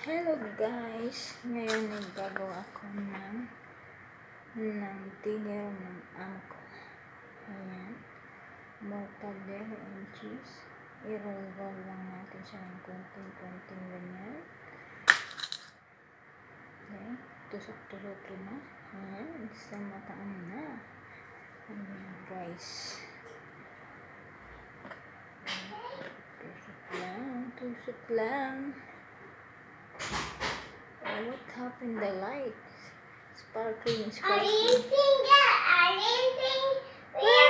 Hello guys! Ngayon naggagawa ako ng ng dinner ng amo ko. Ayan. Mortadella and cheese. I-roll-roll lang natin siya ng konting-konting ganyan. Okay. Tusok-tusokin na. Ayan. Isang mataan na. Ayan guys. Tusok lang. Tusok lang. What happened? The lights. Sparkling, I sparkling. didn't think. I didn't think.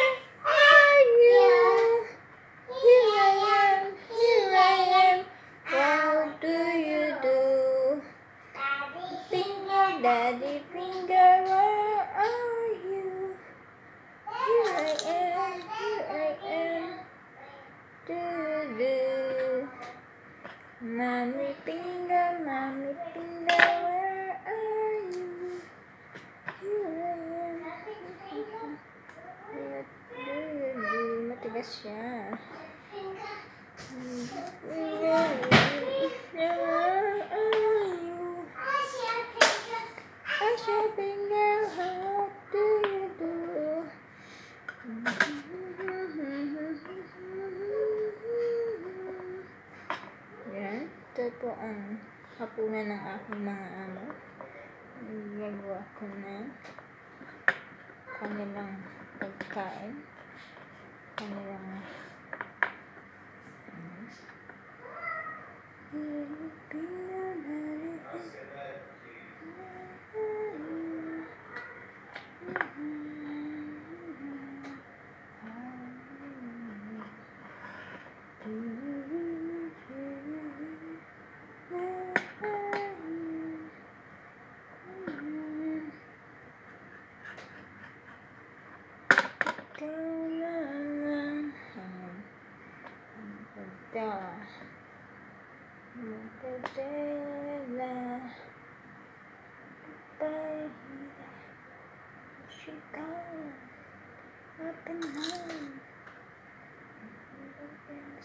You do? Yan. Ito po ang hapunan ng aking mga amo. Gagawa ko na kanilang pagkain. Kanilang Mortadella. Mortadella. Baby, she gone up and down. Up and down.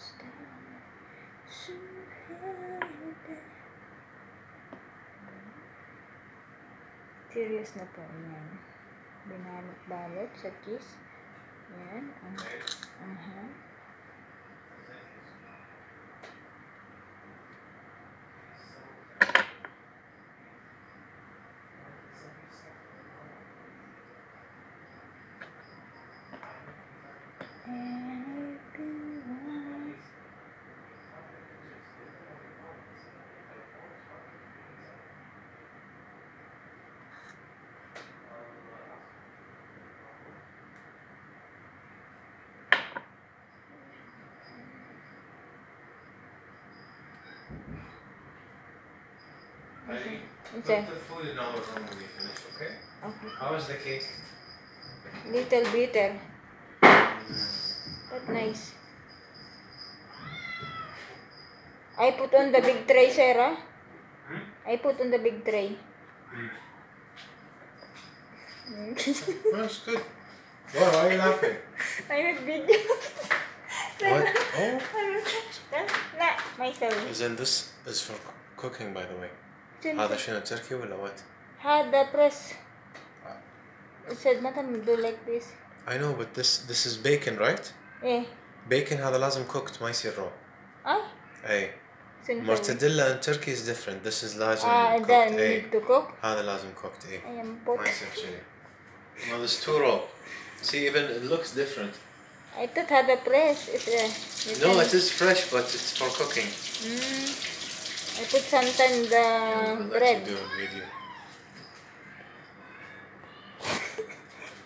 Serious na po yan. Binalot-balot sa cheese. Yan. Ang, ang ham. I put okay. the food in our room when we finish, okay? Okay. How was the cake? Little bitter. But mm. nice. I put on the big tray, Sarah. Hmm? I put on the big tray. Hmm. That's good. Why, why are you laughing? I'm a big... what? Oh? That's not myself. Isn't this is for cooking, by the way? شنو؟ هذا شنو تركي ولا what? هذا بريس said ما كان do like this I know but this this is bacon right? ايه Bacon هذا لازم cooked ما يصير raw. اي اي شنو نسوي؟ mortadella in Turkey is different. This is لازم اه cooked. ده اي need to cook هذا لازم cooked اي I am ما both يصير شيء. No, this too raw. See, even it looks different. I thought هذا press is uh, you No, can- it is fresh, but it's for cooking. Mm. I put sometimes the I'll let bread do a video.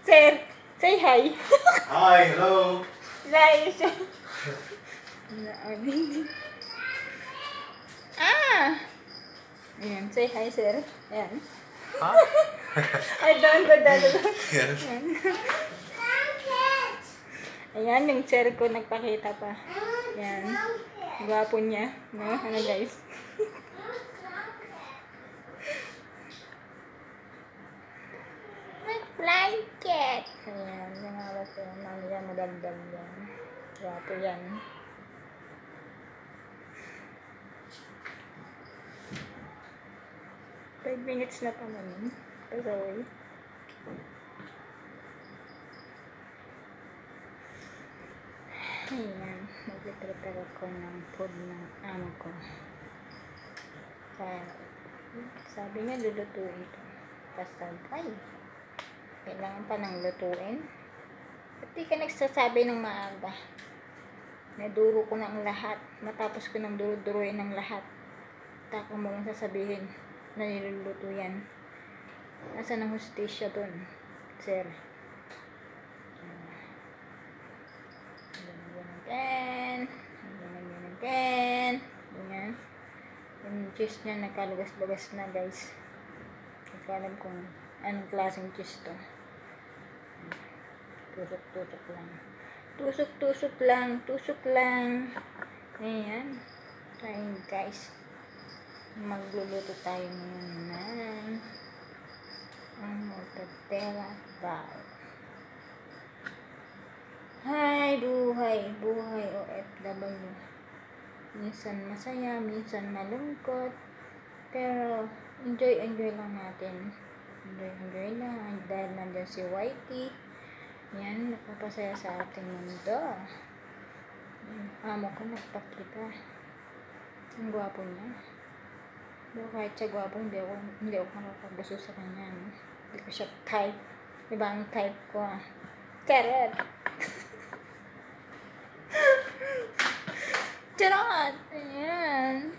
Sir, say hi Hi, hello. Guys Ah Ayan, say hi sir Ayan Hi. I don't go that. Ayan, yung sir ko nagpakita pa. Yan. Gwapo niya. No? Ano guys? Blanket! Ayan, hawak ko. Mamaya madagdag yan. Gwapo yan. 5 minutes na pa naman. Pasaway. Ayan. Mag-prepare ako ng food ng amo ko. Kaya, sabi niya lulutuin ito. Basta, ay, kailangan pa nang lutuin. At di ka nagsasabi ng maaga. Naduro ko ang lahat. Matapos ko nang duro-duruin ng lahat. Taka mo lang sasabihin na niluluto yan. Nasaan ang hustisya dun, sir? Ganyan. Ganyan again. Ganyan. Yung cheese niya nagkalugas-lugas na guys. Hindi ko alam kung anong klaseng cheese to. Tusok-tusok lang. Tusok-tusok lang. Tusok lang. Ayan. Trying guys. Magluluto tayo ngayon ng ang mortadella bao. Hay, buhay, buhay OFW. Minsan masaya, minsan malungkot. Pero, enjoy, enjoy lang natin. Enjoy, enjoy lang. Dahil nandyan si Whitey. Yan, nakapasaya sa ating mundo. Amo ko nagpakita. Ang gwapo niya. Pero kahit siya gwapo, hindi ako, hindi ako makakagusto sa kanya. No? Hindi ko siya type. Diba ang type ko ah. Charot! Charot! Ayan.